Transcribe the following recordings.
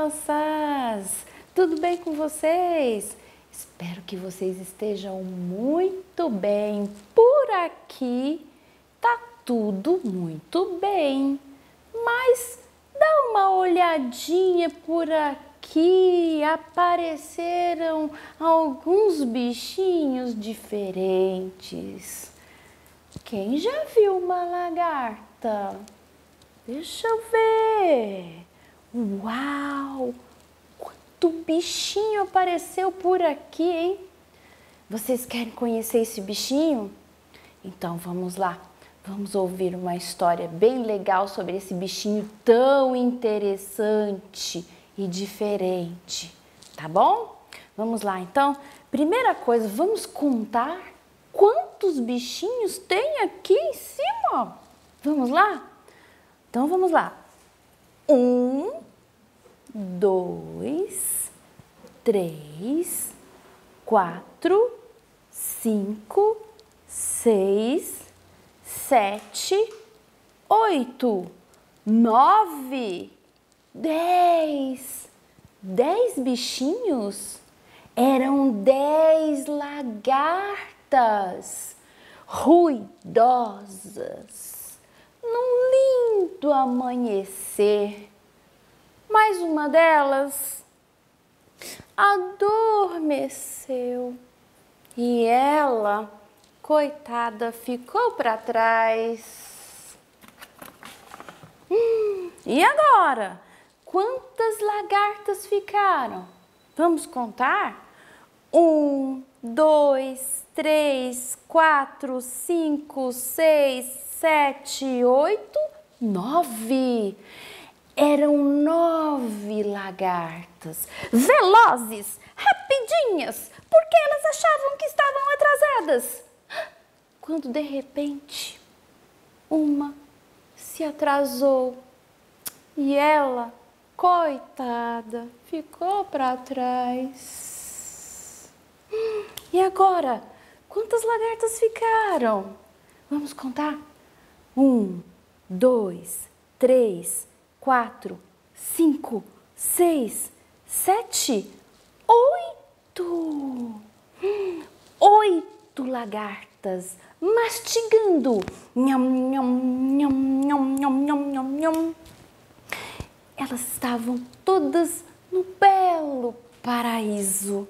crianças! Tudo bem com vocês? Espero que vocês estejam muito bem. Por aqui tá tudo muito bem. Mas dá uma olhadinha por aqui. Apareceram alguns bichinhos diferentes. Quem já viu uma lagarta? Deixa eu ver. Uau! Quanto bichinho apareceu por aqui, hein? Vocês querem conhecer esse bichinho? Então vamos lá. Vamos ouvir uma história bem legal sobre esse bichinho tão interessante e diferente, tá bom? Vamos lá então. Primeira coisa, vamos contar quantos bichinhos tem aqui em cima. Vamos lá? Então vamos lá. Um, dois, três, quatro, cinco, seis, sete, oito, nove, dez. Dez bichinhos? Eram dez lagartas ruidosas num lindo amanhecer. Mais uma delas adormeceu e ela, coitada, ficou para trás. Hum, e agora? Quantas lagartas ficaram? Vamos contar? Um, dois, três, quatro, cinco, seis, sete, oito, nove. Eram nove lagartas, velozes, rapidinhas, porque elas achavam que estavam atrasadas. Quando de repente uma se atrasou e ela, coitada, ficou para trás. E agora? Quantas lagartas ficaram? Vamos contar? Um, dois, três, quatro, cinco, seis, sete, oito. Oito lagartas mastigando. Nham, nham, nham, nham, nham, nham, nham, nham. Elas estavam todas no belo paraíso.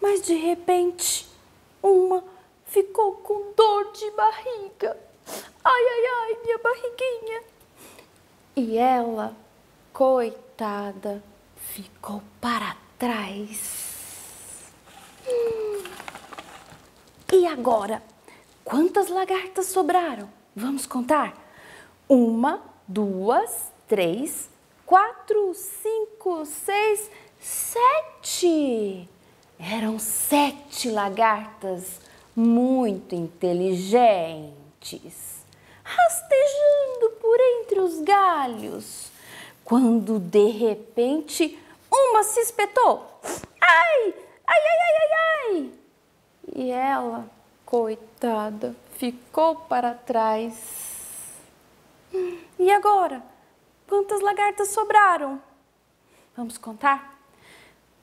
Mas de repente, uma ficou com dor de barriga. Ai, ai, ai, minha barriguinha. E ela, coitada, ficou para trás. E agora? Quantas lagartas sobraram? Vamos contar? Uma, duas, três, quatro, cinco, seis, sete. Eram sete lagartas muito inteligentes rastejando por entre os galhos, quando de repente uma se espetou. Ai, ai, ai, ai, ai, ai! E ela, coitada, ficou para trás. E agora? Quantas lagartas sobraram? Vamos contar?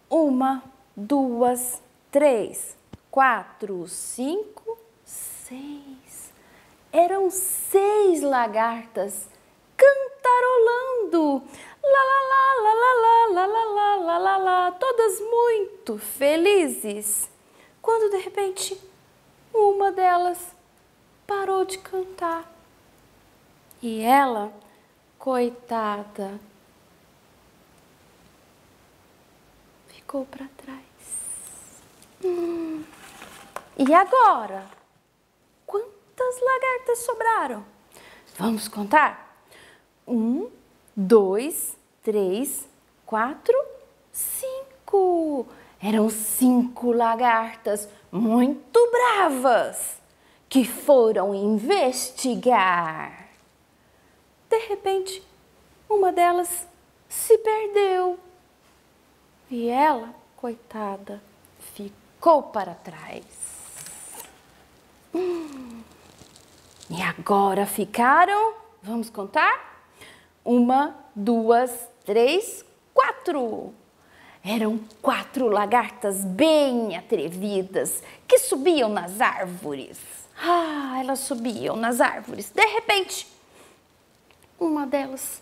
Uma, duas, três, quatro, cinco, seis eram seis lagartas cantarolando. Lá, lá, lá, lá, lá, lá, lá, lá, lá, lá, todas muito felizes. Quando de repente uma delas parou de cantar. E ela, coitada, ficou para trás. E agora? quantas lagartas sobraram? Vamos contar? Um, dois, três, quatro, cinco. Eram cinco lagartas muito bravas que foram investigar. De repente, uma delas se perdeu e ela, coitada, ficou para trás. Hum. E agora ficaram, vamos contar? Uma, duas, três, quatro. Eram quatro lagartas bem atrevidas que subiam nas árvores. Ah, elas subiam nas árvores. De repente, uma delas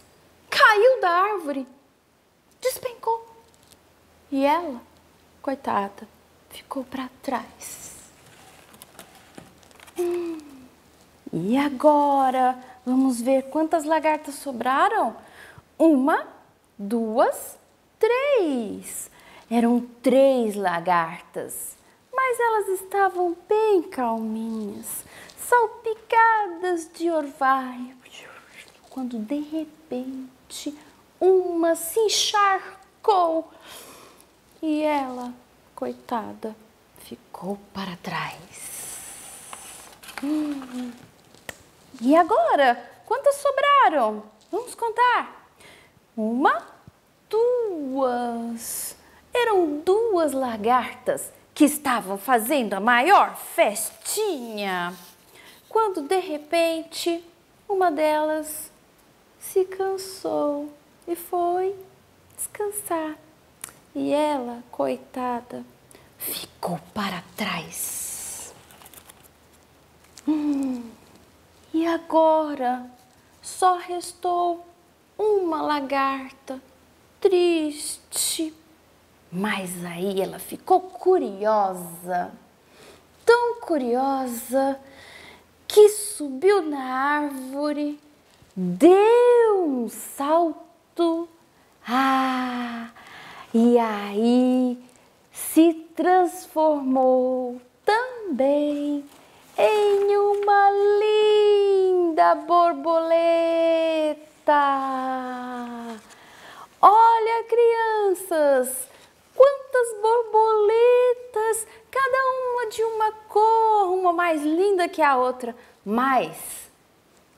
caiu da árvore, despencou. E ela, coitada, ficou para trás. Hum. E agora, vamos ver quantas lagartas sobraram? Uma, duas, três. Eram três lagartas, mas elas estavam bem calminhas, salpicadas de orvalho. Quando de repente uma se encharcou e ela, coitada, ficou para trás. Hum. E agora? Quantas sobraram? Vamos contar. Uma, duas. Eram duas lagartas que estavam fazendo a maior festinha. Quando de repente uma delas se cansou e foi descansar. E ela, coitada, ficou para trás. Hum, e agora só restou uma lagarta triste. Mas aí ela ficou curiosa, tão curiosa, que subiu na árvore, deu um salto. Ah, e aí se transformou também em uma linda borboleta. Olha, crianças, quantas borboletas, cada uma de uma cor, uma mais linda que a outra. Mas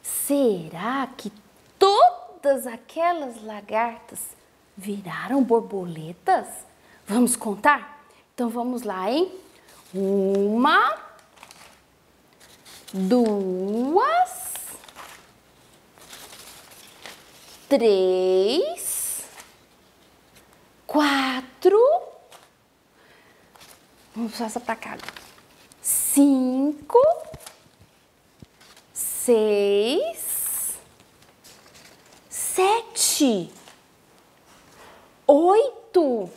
será que todas aquelas lagartas viraram borboletas? Vamos contar? Então vamos lá, hein? Uma, duas, três, quatro, vamos passar para cá, cinco, seis, sete, oito,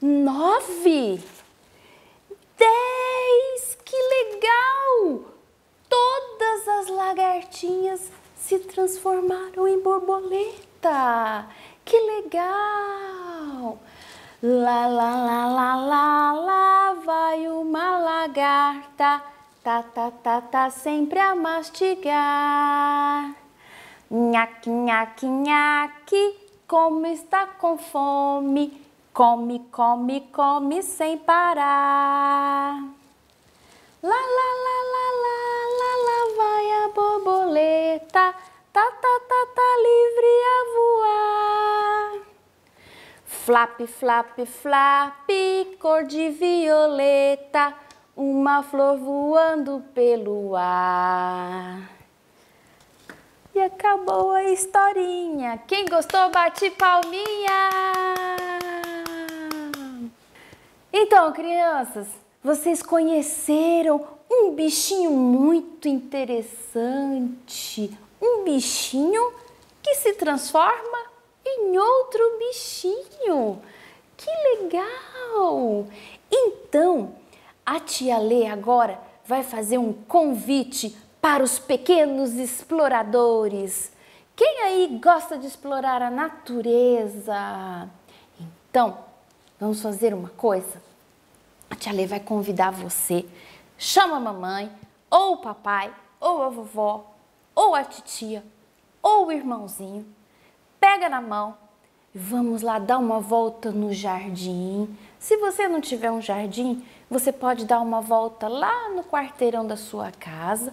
nove, dez, que legal! Todas as lagartinhas se transformaram em borboleta. Que legal! Lá, lá, lá, lá, lá, lá vai uma lagarta, tá, tá, tá, tá, sempre a mastigar. Nhaque, nhaque, nhaque, como está com fome, come, come, come sem parar. Lá, lá, lá, lá, lá, lá, lá vai a borboleta, tá, tá, tá, tá livre a voar. Flap, flap, flap, cor de violeta, uma flor voando pelo ar. E acabou a historinha. Quem gostou, bate palminha. Então, crianças, vocês conheceram um bichinho muito interessante, um bichinho que se transforma em outro bichinho. Que legal! Então, a tia Lê agora vai fazer um convite para os pequenos exploradores. Quem aí gosta de explorar a natureza? Então, vamos fazer uma coisa. A tia Lê vai convidar você. Chama a mamãe, ou o papai, ou a vovó, ou a titia, ou o irmãozinho. Pega na mão e vamos lá dar uma volta no jardim. Se você não tiver um jardim, você pode dar uma volta lá no quarteirão da sua casa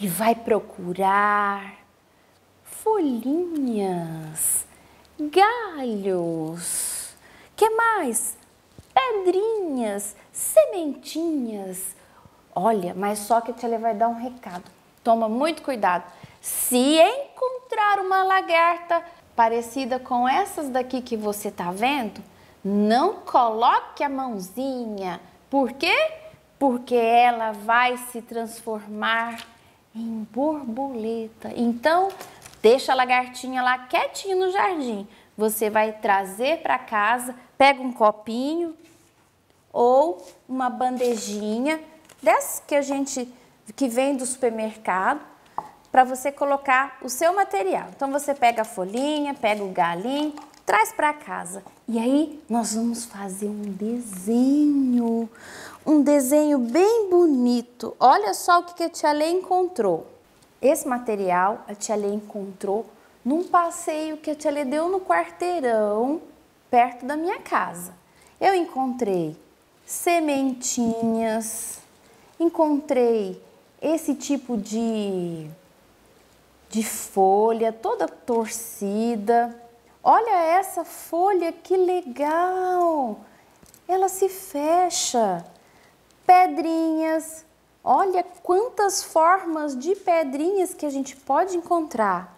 e vai procurar folhinhas, galhos, que mais? Pedrinhas, sementinhas. Olha, mas só que a vai dar um recado. Toma muito cuidado. Se encontrar uma lagarta, parecida com essas daqui que você tá vendo, não coloque a mãozinha. Por quê? Porque ela vai se transformar em borboleta. Então, deixa a lagartinha lá quietinha no jardim. Você vai trazer para casa, pega um copinho ou uma bandejinha dessas que a gente que vem do supermercado para você colocar o seu material. Então você pega a folhinha, pega o galinho, traz para casa. E aí nós vamos fazer um desenho, um desenho bem bonito. Olha só o que a tia Lê encontrou. Esse material a tia Lê encontrou num passeio que a tia Lê deu no quarteirão, perto da minha casa. Eu encontrei sementinhas, encontrei esse tipo de, de folha toda torcida. Olha essa folha, que legal! Ela se fecha. Pedrinhas. Olha quantas formas de pedrinhas que a gente pode encontrar.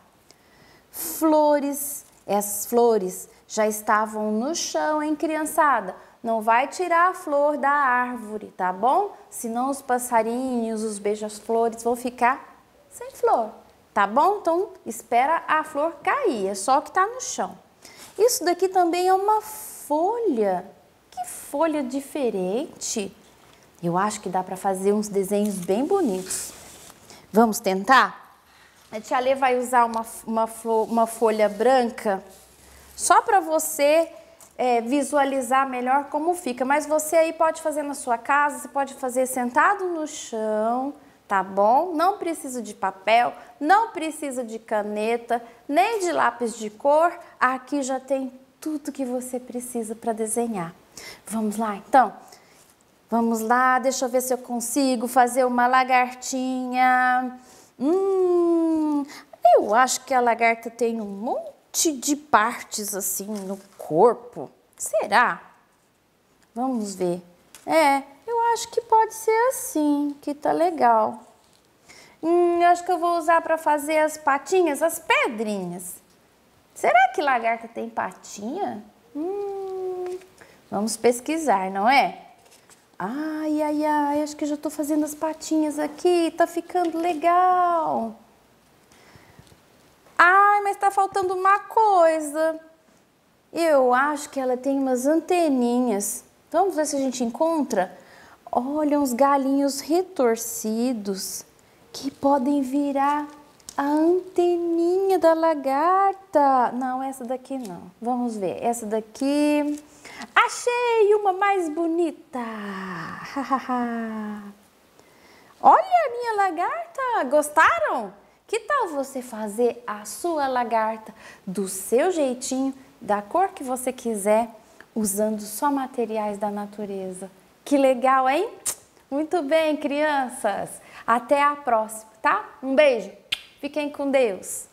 Flores. Essas flores já estavam no chão, hein, criançada? Não vai tirar a flor da árvore, tá bom? Senão os passarinhos, os beija-flores vão ficar sem flor, tá bom? Então espera a flor cair, é só que tá no chão. Isso daqui também é uma folha. Que folha diferente! Eu acho que dá para fazer uns desenhos bem bonitos. Vamos tentar? A tia Lê vai usar uma, uma, uma folha branca só para você é, visualizar melhor como fica. Mas você aí pode fazer na sua casa, você pode fazer sentado no chão, tá bom? Não precisa de papel, não precisa de caneta, nem de lápis de cor. Aqui já tem tudo que você precisa para desenhar. Vamos lá, então? Vamos lá, deixa eu ver se eu consigo fazer uma lagartinha. Hum, eu acho que a lagarta tem um monte de partes assim no corpo. Será? Vamos ver. É, acho que pode ser assim, que tá legal. Hum, acho que eu vou usar para fazer as patinhas, as pedrinhas. Será que lagarta tem patinha? Hum, vamos pesquisar, não é? Ai, ai, ai, acho que já estou fazendo as patinhas aqui, tá ficando legal. Ai, mas está faltando uma coisa. Eu acho que ela tem umas anteninhas. Vamos ver se a gente encontra? Olha, uns galinhos retorcidos que podem virar a anteninha da lagarta. Não, essa daqui não. Vamos ver. Essa daqui. Achei uma mais bonita. Olha minha lagarta. Gostaram? Que tal você fazer a sua lagarta do seu jeitinho, da cor que você quiser, usando só materiais da natureza? Que legal, hein? Muito bem, crianças. Até a próxima, tá? Um beijo. Fiquem com Deus.